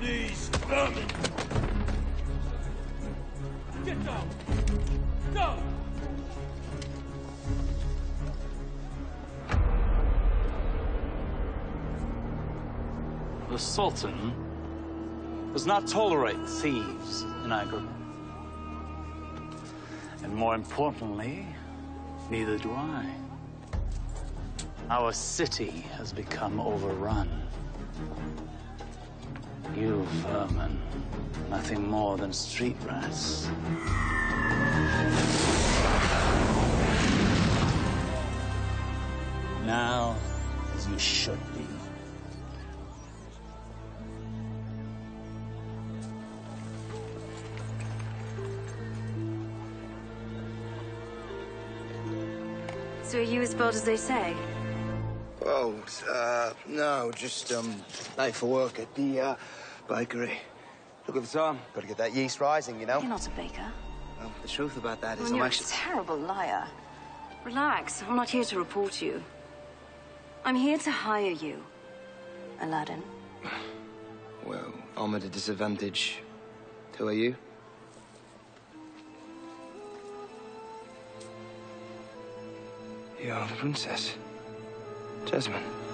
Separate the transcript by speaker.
Speaker 1: these vermin! Get down! Go!
Speaker 2: The Sultan does not tolerate thieves in Agrabah. And more importantly, neither do I. Our city has become overrun. You vermin, nothing more than street rats. Now, as you should be.
Speaker 3: So are you as bold as they say?
Speaker 4: Oh, uh, no, just, um, late for work at the, uh, bakery. Look at for time. Gotta get that yeast rising, you know?
Speaker 3: You're not a baker.
Speaker 4: Well, the truth about that is
Speaker 3: Well,
Speaker 4: I'm
Speaker 3: you're
Speaker 4: actually...
Speaker 3: a terrible liar. Relax. I'm not here to report you. I'm here to hire you, Aladdin.
Speaker 4: Well, I'm at a disadvantage. Who are you? You're the princess. Jasmine.